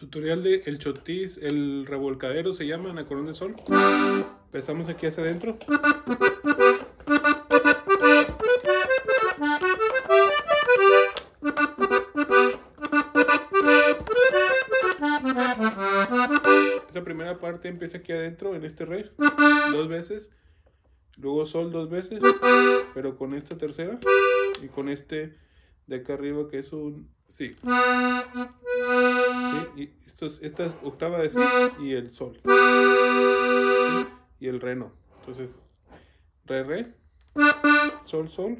Tutorial de el chotis, el revolcadero se llama anacorón de sol. Empezamos aquí hacia adentro. Esa primera parte empieza aquí adentro en este re dos veces, luego sol dos veces, pero con esta tercera y con este de acá arriba que es un sí. ¿Sí? Y estos, esta es octava de si y el sol. Y el re no. Entonces, re, re, sol, sol.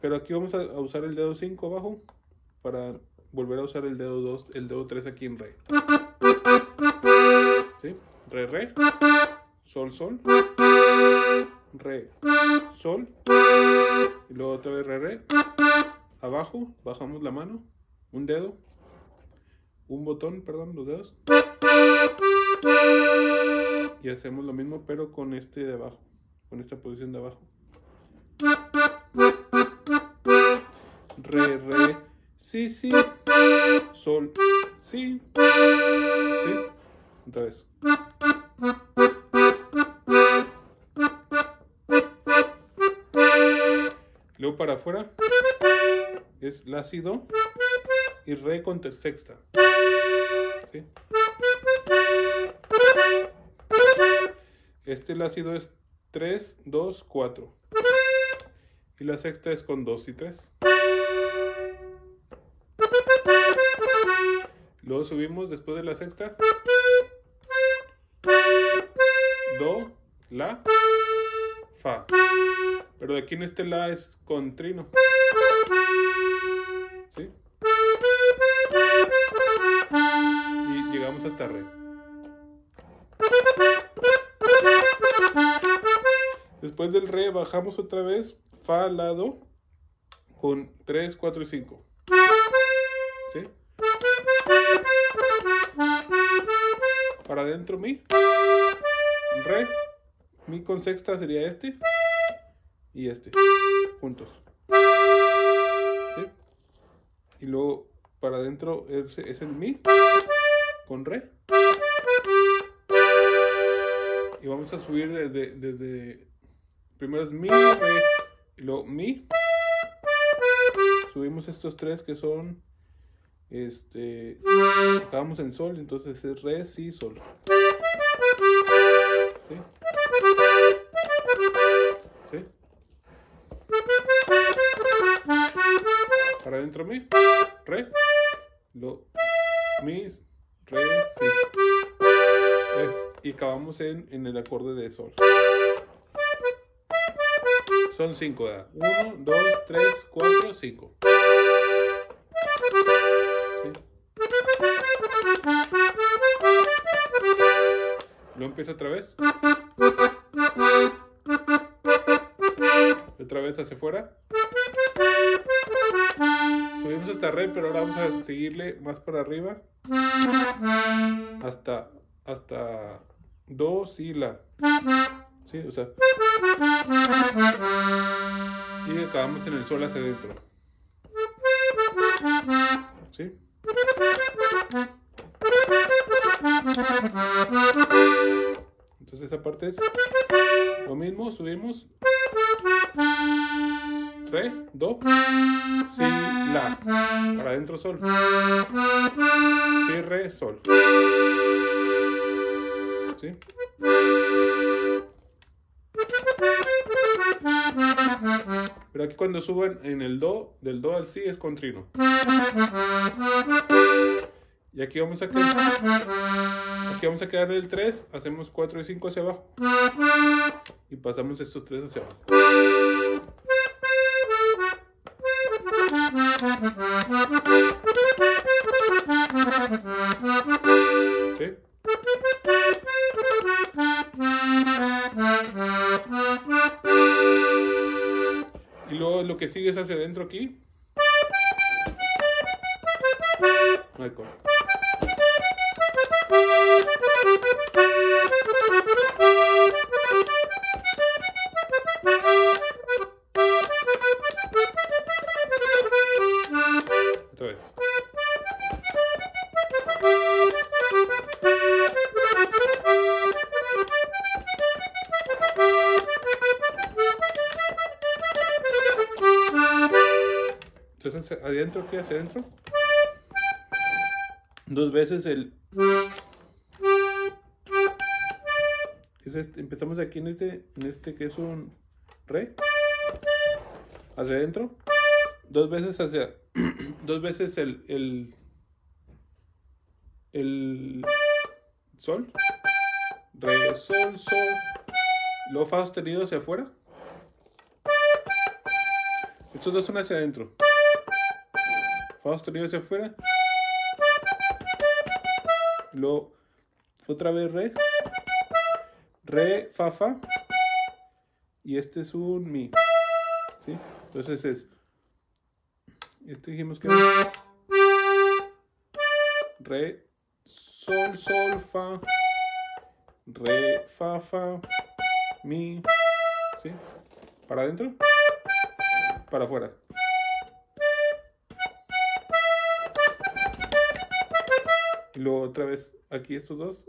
Pero aquí vamos a, a usar el dedo 5 abajo para volver a usar el dedo 2, el dedo 3 aquí en re. ¿Sí? Re, re, sol, sol, re, sol, y luego otra vez re, re, abajo, bajamos la mano, un dedo, un botón, perdón, los dedos, y hacemos lo mismo pero con este de abajo, con esta posición de abajo. Re, re, si, si, sol, si, ¿sí? Vez. Luego para afuera es la si do y re con sexta. ¿Sí? Este la si do es 3, 2, 4. Y la sexta es con 2 y 3. Luego subimos después de la sexta. Do, la, fa. Pero aquí en este la es con trino. Bajamos otra vez fa lado con 3, 4 y 5. ¿Sí? Para adentro mi. Re. Mi con sexta sería este. Y este. Juntos. ¿Sí? Y luego para adentro es, es el mi. Con re. Y vamos a subir desde, desde primero es mi, re, y luego mi. Subimos estos tres que son este acabamos en sol, entonces es re, si, sol. ¿Sí? ¿Sí? Para adentro mi, re, lo, mi, re, si. Es- y acabamos en, en el acorde de sol. Son cinco, ¿verdad? Uno, dos, tres, cuatro, cinco. Lo empiezo otra vez. Otra vez hacia afuera. Subimos hasta re, pero ahora vamos a seguirle más para arriba. Hasta, hasta do, si, la. Sí, o sea. Y acabamos en el sol hacia adentro. ¿Sí? Entonces esa parte es lo mismo, subimos. Re, do, si, la. Para adentro sol. Si, re, sol. ¿Sí? Pero aquí cuando suban en el do, del do al si es con trino. Y aquí vamos a quedar, aquí vamos a quedar el 3, hacemos 4 y 5 hacia abajo. Y pasamos estos 3 hacia abajo. ¿Sí? Lo que sigue es hacia adentro aquí. Adentro, aquí hacia adentro. Dos veces el... Es este, empezamos aquí en este, en este que es un re. Hacia adentro. Dos veces hacia... dos veces el... el el sol, re, sol, sol, lo fa sostenido hacia afuera. Estos dos son hacia adentro. Fa sostenido hacia afuera. Luego, otra vez re. Re, fa, fa. Y este es un mi. ¿Sí? Entonces es. Este dijimos que. Re, sol, sol, fa. Re, fa, fa. Mi. ¿Sí? Para adentro. Para afuera. Y luego otra vez aquí estos dos.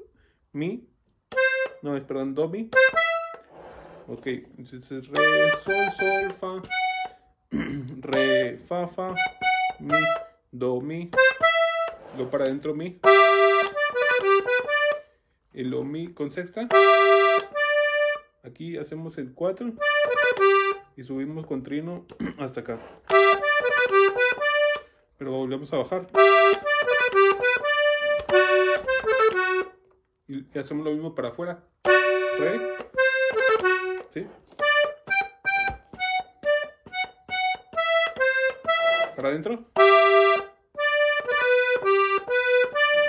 Mi. No, es perdón, do, mi. Ok, entonces re, sol, sol, fa. Re, fa, fa. Mi, do, mi. Luego para adentro mi. Y lo mi con sexta. Aquí hacemos el 4 y subimos con trino hasta acá. Pero volvemos a bajar. Y hacemos lo mismo para afuera. ¿Sí? Para adentro.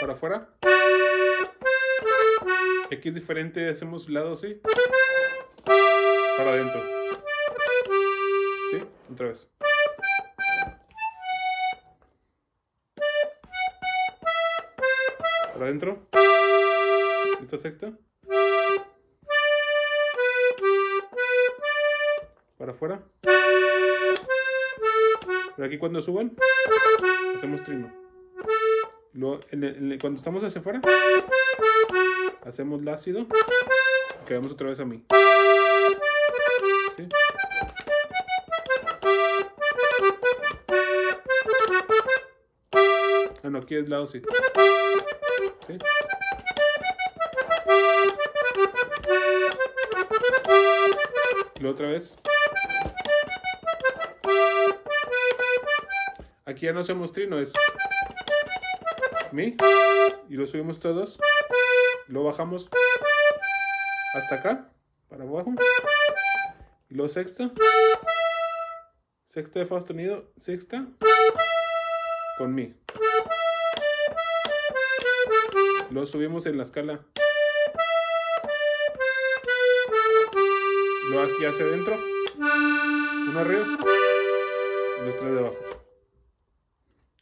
Para afuera. Aquí es diferente, hacemos lado así. Para adentro. ¿Sí? Otra vez. Para adentro. Esta sexta. Para afuera. Pero aquí cuando suban, hacemos trino. Luego, cuando estamos hacia afuera, hacemos lácido. Quedamos otra vez a mí. Ah, no, aquí es lado. ¿Sí? Otra vez. Aquí ya no hacemos trino, es mi. Y lo subimos todos. Lo bajamos hasta acá, para abajo. Y luego sexta. Sexta de fa sostenido, sexta con mi. Lo subimos en la escala. Lo aquí hacia adentro. Uno arriba. Y los tres de abajo.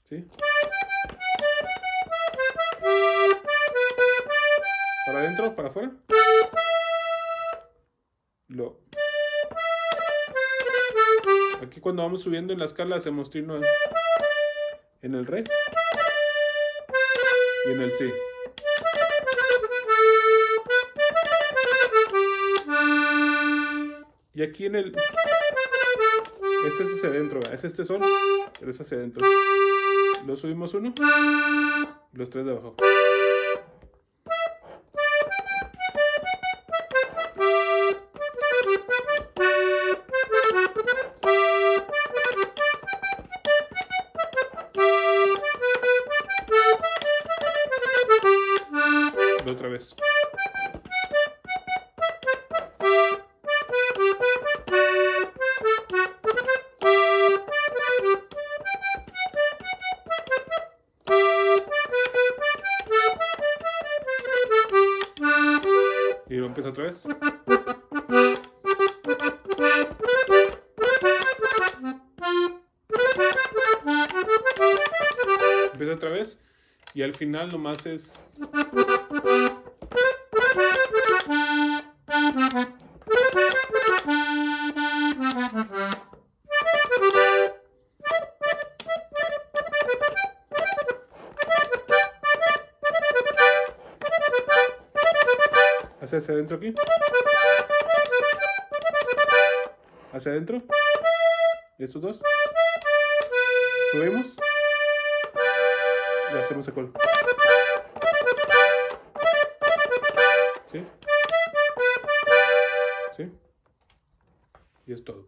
¿Sí? Para adentro, para afuera. Lo. Aquí cuando vamos subiendo en la escala hacemos trino en el re y en el si. Y aquí en el... Este es hacia adentro, es este sol, pero es hacia adentro. Lo subimos uno, los tres de abajo. Vez. Empieza otra vez. Y al final nomás es... Hacia adentro. Estos dos. subimos y hacemos acorde. ¿Sí? ¿Sí? Y es todo.